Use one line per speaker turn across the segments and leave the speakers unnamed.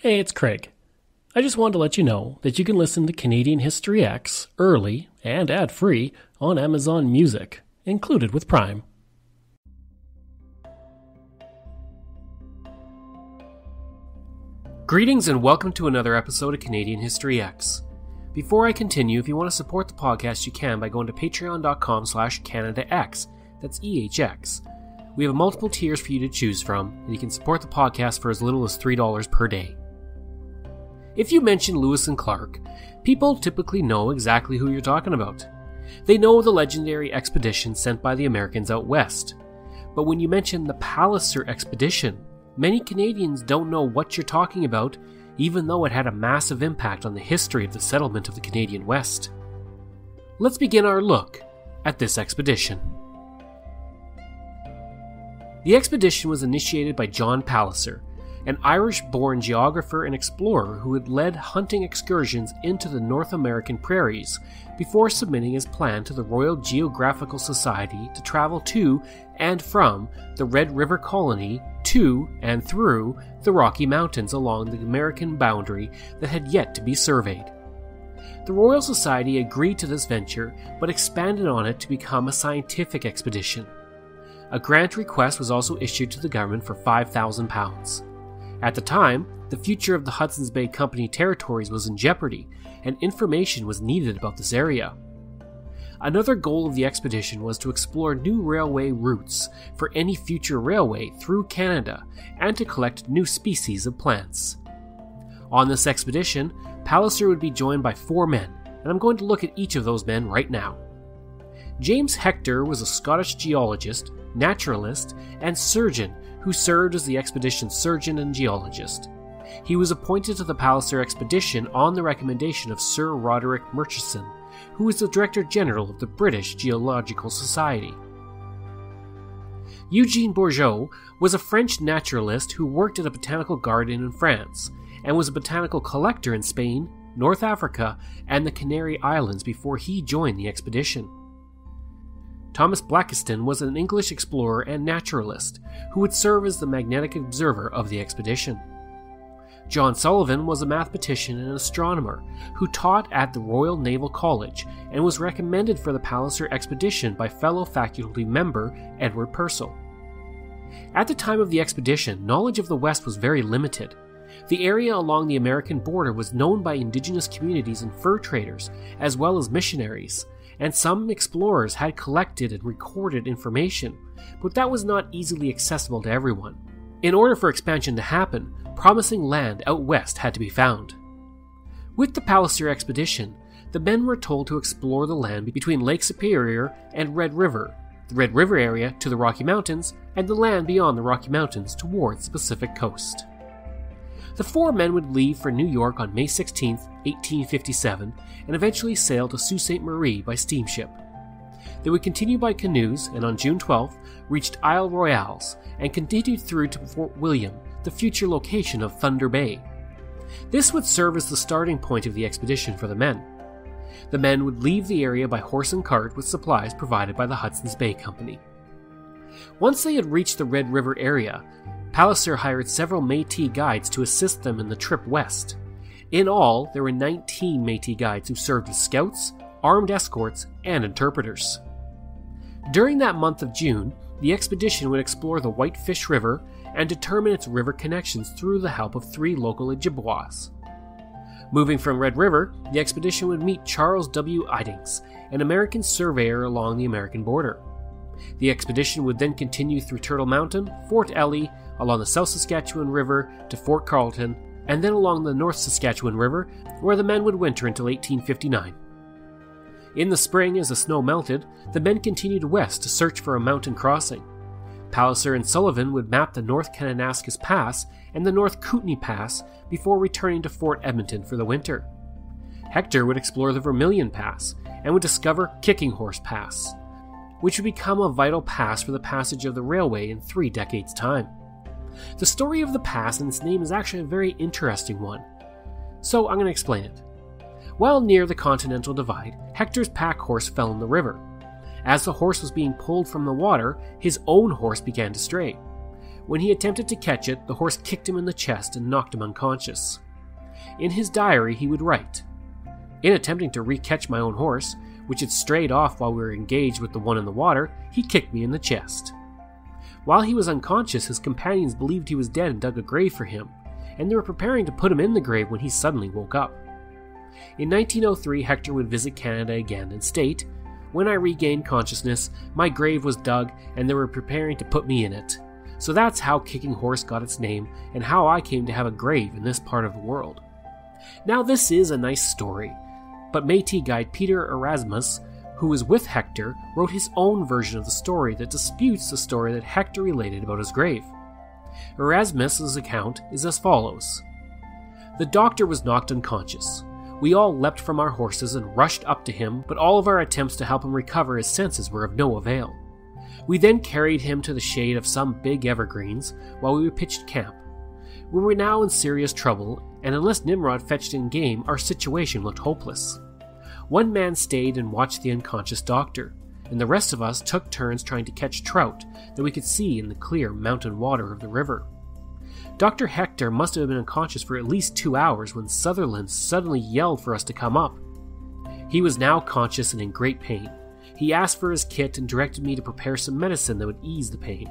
Hey, it's Craig. I just wanted to let you know that you can listen to Canadian History Ehx early and ad free on Amazon Music, included with Prime. Greetings and welcome to another episode of Canadian History Ehx. Before I continue, if you want to support the podcast, you can by going to patreon.com slash CanadaEhx. That's EHX. We have multiple tiers for you to choose from, and you can support the podcast for as little as $3 per day. If you mention Lewis and Clark, people typically know exactly who you're talking about. They know the legendary expedition sent by the Americans out west. But when you mention the Palliser expedition, many Canadians don't know what you're talking about, even though it had a massive impact on the history of the settlement of the Canadian West. Let's begin our look at this expedition. The expedition was initiated by John Palliser, an Irish born geographer and explorer who had led hunting excursions into the North American prairies before submitting his plan to the Royal Geographical Society to travel to and from the Red River Colony to and through the Rocky Mountains along the American boundary that had yet to be surveyed. The Royal Society agreed to this venture but expanded on it to become a scientific expedition. A grant request was also issued to the government for £5,000. At the time, the future of the Hudson's Bay Company territories was in jeopardy, and information was needed about this area. Another goal of the expedition was to explore new railway routes for any future railway through Canada and to collect new species of plants. On this expedition, Palliser would be joined by four men, and I'm going to look at each of those men right now. James Hector was a Scottish geologist, naturalist, and surgeon who served as the expedition's surgeon and geologist. He was appointed to the Palliser expedition on the recommendation of Sir Roderick Murchison, who was the Director General of the British Geological Society. Eugene Bourgeau was a French naturalist who worked at a botanical garden in France and was a botanical collector in Spain, North Africa, and the Canary Islands before he joined the expedition. Thomas Blakiston was an English explorer and naturalist who would serve as the magnetic observer of the expedition. John Sullivan was a mathematician and astronomer who taught at the Royal Naval College and was recommended for the Palliser expedition by fellow faculty member Edward Purcell. At the time of the expedition, knowledge of the West was very limited. The area along the American border was known by indigenous communities and fur traders, as well as missionaries, and some explorers had collected and recorded information, but that was not easily accessible to everyone. In order for expansion to happen, promising land out west had to be found. With the Palliser expedition, the men were told to explore the land between Lake Superior and Red River, the Red River area to the Rocky Mountains, and the land beyond the Rocky Mountains towards the Pacific coast. The four men would leave for New York on May 16, 1857, and eventually sail to Sault Ste. Marie by steamship. They would continue by canoes and on June 12th reached Isle Royales and continued through to Fort William, the future location of Thunder Bay. This would serve as the starting point of the expedition for the men. The men would leave the area by horse and cart with supplies provided by the Hudson's Bay Company. Once they had reached the Red River area, Palliser hired several Metis guides to assist them in the trip west. In all, there were 19 Metis guides who served as scouts, armed escorts, and interpreters. During that month of June, the expedition would explore the Whitefish River and determine its river connections through the help of three local Ojibwas. Moving from Red River, the expedition would meet Charles W. Idings, an American surveyor along the American border. The expedition would then continue through Turtle Mountain, Fort Ellice, along the South Saskatchewan River to Fort Carlton, and then along the North Saskatchewan River, where the men would winter until 1859. In the spring, as the snow melted, the men continued west to search for a mountain crossing. Palliser and Sullivan would map the North Kananaskis Pass and the North Kootenay Pass before returning to Fort Edmonton for the winter. Hector would explore the Vermilion Pass and would discover Kicking Horse Pass, which would become a vital pass for the passage of the railway in three decades' time. The story of the pass and its name is actually a very interesting one. So I'm going to explain it. While near the Continental Divide, Hector's pack horse fell in the river. As the horse was being pulled from the water, his own horse began to stray. When he attempted to catch it, the horse kicked him in the chest and knocked him unconscious. In his diary, he would write In attempting to recatch my own horse, which had strayed off while we were engaged with the one in the water, he kicked me in the chest. While he was unconscious, his companions believed he was dead and dug a grave for him, and they were preparing to put him in the grave when he suddenly woke up. In 1903, Hector would visit Canada again and state, When I regained consciousness, my grave was dug and they were preparing to put me in it. So that's how Kicking Horse got its name and how I came to have a grave in this part of the world. Now, this is a nice story, but Metis guide Peter Erasmus, who was with Hector, wrote his own version of the story that disputes the story that Hector related about his grave. Erasmus's account is as follows The doctor was knocked unconscious. We all leapt from our horses and rushed up to him, but all of our attempts to help him recover his senses were of no avail. We then carried him to the shade of some big evergreens while we pitched camp. We were now in serious trouble, and unless Nimrod fetched in game, our situation looked hopeless. One man stayed and watched the unconscious doctor, and the rest of us took turns trying to catch trout that we could see in the clear mountain water of the river. Dr. Hector must have been unconscious for at least two hours when Sutherland suddenly yelled for us to come up. He was now conscious and in great pain. He asked for his kit and directed me to prepare some medicine that would ease the pain.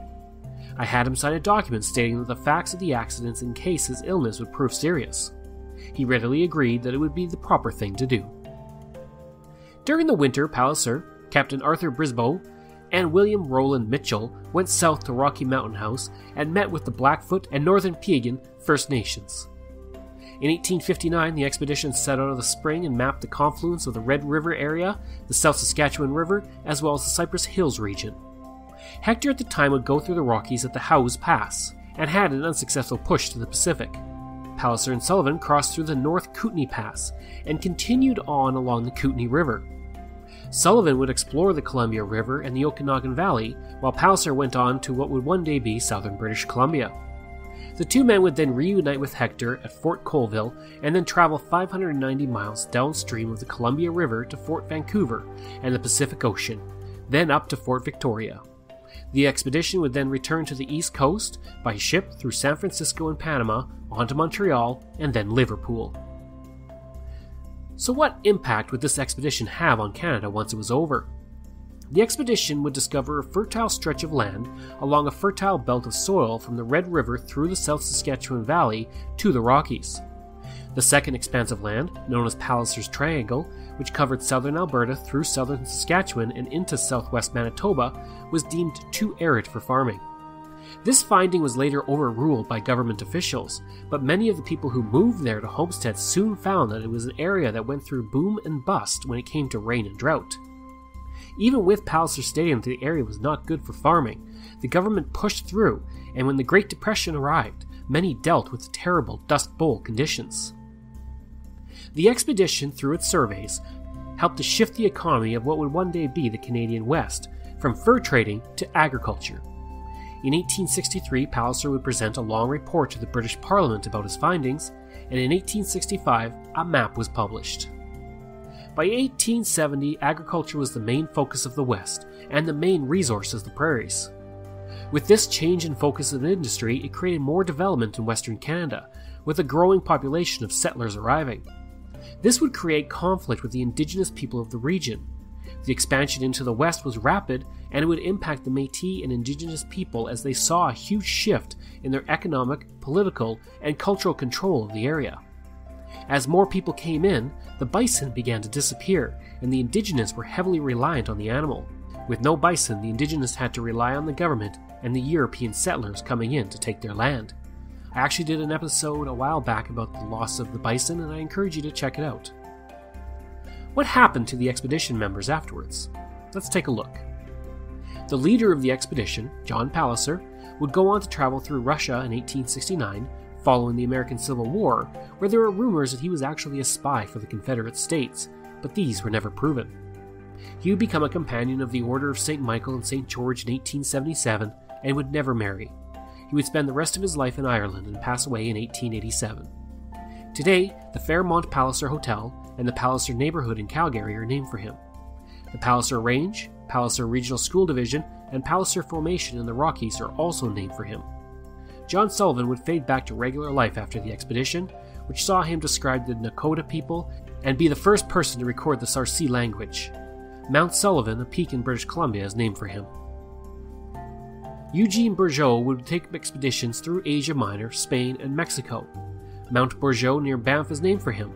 I had him sign a document stating that the facts of the accidents in case his illness would prove serious. He readily agreed that it would be the proper thing to do. During the winter, Palliser, Captain Arthur Brisco, and William Rowland Mitchell went south to Rocky Mountain House and met with the Blackfoot and Northern Piegan First Nations. In 1859, the expedition set out of the spring and mapped the confluence of the Red River area, the South Saskatchewan River, as well as the Cypress Hills region. Hector at the time would go through the Rockies at the Howse Pass, and had an unsuccessful push to the Pacific. Palliser and Sullivan crossed through the North Kootenay Pass and continued on along the Kootenay River. Sullivan would explore the Columbia River and the Okanagan Valley, while Palliser went on to what would one day be southern British Columbia. The two men would then reunite with Hector at Fort Colville and then travel 590 miles downstream of the Columbia River to Fort Vancouver and the Pacific Ocean, then up to Fort Victoria. The expedition would then return to the east coast by ship through San Francisco and Panama onto Montreal and then Liverpool. So, what impact would this expedition have on Canada once it was over? The expedition would discover a fertile stretch of land along a fertile belt of soil from the Red River through the South Saskatchewan Valley to the Rockies. The second expanse of land, known as Palliser's Triangle, which covered southern Alberta through southern Saskatchewan and into southwest Manitoba, was deemed too arid for farming. This finding was later overruled by government officials, but many of the people who moved there to homestead soon found that it was an area that went through boom and bust when it came to rain and drought. Even with Palliser Stadium, the area was not good for farming, the government pushed through, and when the Great Depression arrived, many dealt with terrible Dust Bowl conditions. The expedition, through its surveys, helped to shift the economy of what would one day be the Canadian West from fur trading to agriculture. In 1863, Palliser would present a long report to the British Parliament about his findings, and in 1865, a map was published. By 1870, agriculture was the main focus of the West, and the main resource is the prairies. With this change in focus of industry, it created more development in Western Canada, with a growing population of settlers arriving. This would create conflict with the indigenous people of the region, the expansion into the west was rapid, and it would impact the Metis and indigenous people as they saw a huge shift in their economic, political, and cultural control of the area. As more people came in, the bison began to disappear, and the indigenous were heavily reliant on the animal. With no bison, the indigenous had to rely on the government and the European settlers coming in to take their land. I actually did an episode a while back about the loss of the bison, and I encourage you to check it out. What happened to the expedition members afterwards? Let's take a look. The leader of the expedition, John Palliser, would go on to travel through Russia in 1869 following the American Civil War, where there were rumors that he was actually a spy for the Confederate States, but these were never proven. He would become a companion of the Order of St. Michael and St. George in 1877 and would never marry. He would spend the rest of his life in Ireland and pass away in 1887. Today, the Fairmont Palliser Hotel and the Palliser neighborhood in Calgary are named for him. The Palliser Range, Palliser Regional School Division, and Palliser Formation in the Rockies are also named for him. John Sullivan would fade back to regular life after the expedition, which saw him describe the Nakota people and be the first person to record the Sarcee language. Mount Sullivan, a peak in British Columbia, is named for him. Eugene Bourgeau would take expeditions through Asia Minor, Spain, and Mexico. Mount Bourgeau near Banff is named for him.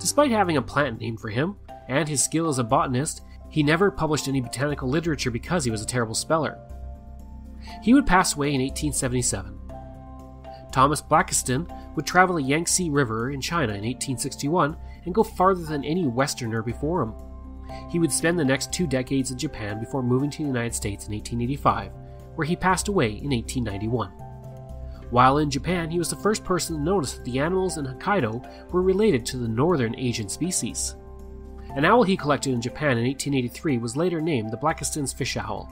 Despite having a plant named for him, and his skill as a botanist, he never published any botanical literature because he was a terrible speller. He would pass away in 1877. Thomas Blakiston would travel the Yangtze River in China in 1861 and go farther than any Westerner before him. He would spend the next two decades in Japan before moving to the United States in 1885, where he passed away in 1891. While in Japan, he was the first person to notice that the animals in Hokkaido were related to the northern Asian species. An owl he collected in Japan in 1883 was later named the Blakiston's fish owl.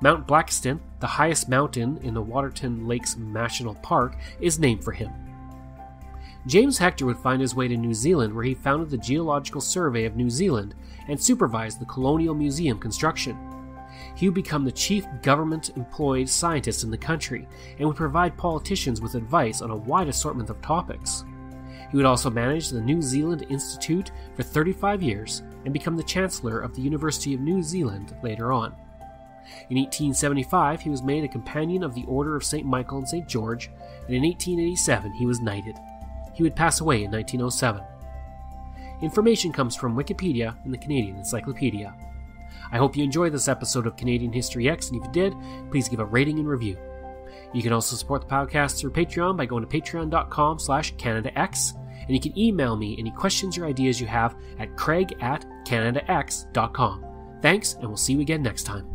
Mount Blakiston, the highest mountain in the Waterton Lakes National Park, is named for him. James Hector would find his way to New Zealand, where he founded the Geological Survey of New Zealand and supervised the Colonial Museum construction. He would become the chief government employed scientist in the country and would provide politicians with advice on a wide assortment of topics. He would also manage the New Zealand Institute for 35 years and become the Chancellor of the University of New Zealand later on. In 1875, he was made a Companion of the Order of St. Michael and St. George, and in 1887, he was knighted. He would pass away in 1907. Information comes from Wikipedia and the Canadian Encyclopedia. I hope you enjoyed this episode of Canadian History Ehx, and if you did, please give a rating and review. You can also support the podcast through Patreon by going to patreon.com slash CanadaEhx, and you can email me any questions or ideas you have at craig at canadaehx.com. Thanks, and we'll see you again next time.